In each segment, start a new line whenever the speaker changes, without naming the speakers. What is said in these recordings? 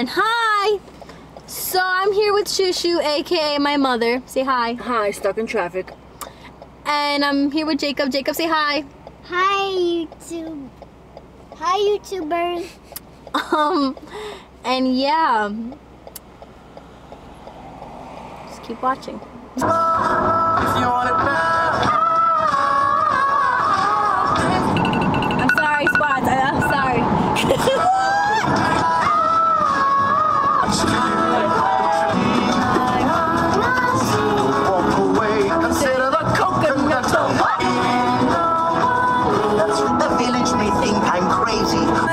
again. Hi! So I'm here with Shushu, aka my mother. Say hi.
Hi, stuck in traffic.
And I'm here with Jacob. Jacob, say hi.
Hi, YouTube. Hi, YouTubers.
Um, and yeah. Just keep watching.
crazy.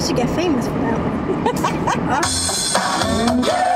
We should get famous for that.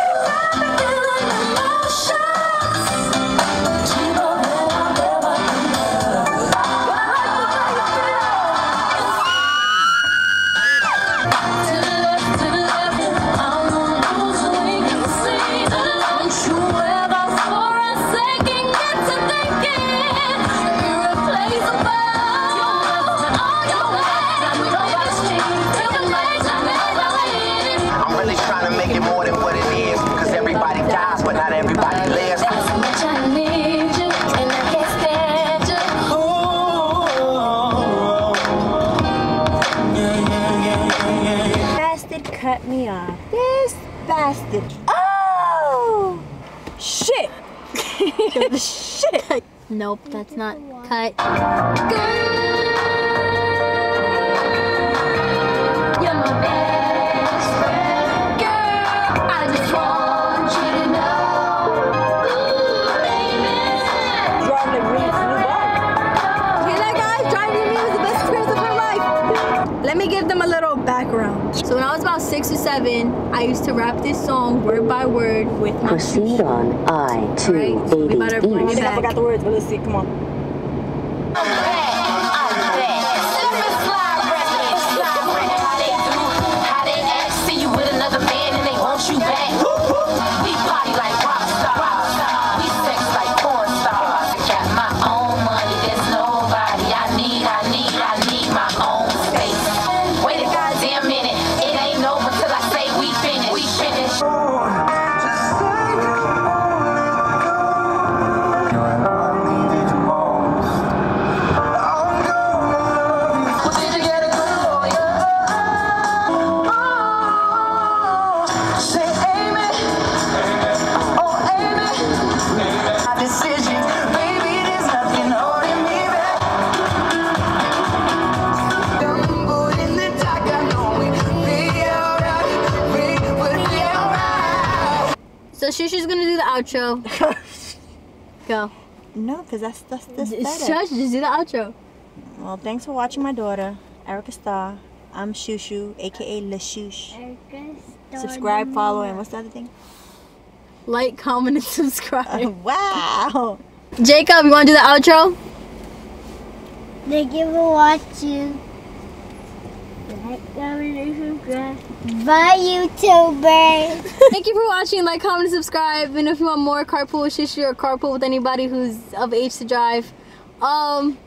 guys? Driving me was the best experience of my life. Let me give them a little background. So when I was about six or seven, I used to rap this song word by word with my
Proceed on
Right, we better bring
I-280
it
East.
I
back.
forgot the words, but let's see. Come on.
So Shushu's gonna do the outro. Go.
No, because that's, that's, that's
Just,
better.
just do the outro.
Well, thanks for watching my daughter, Erica Star. I'm Shushu, aka La Shush. Subscribe, follow, and what's the other thing?
Like, comment, and subscribe.
wow!
Jacob, you wanna do the outro?
Thank you for watching. Like, comment, and subscribe. Bye, YouTubers.
Thank you for watching. Like, comment, and subscribe. And if you want more carpool with Shishi or carpool with anybody who's of age to drive, um,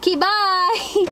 keep bye.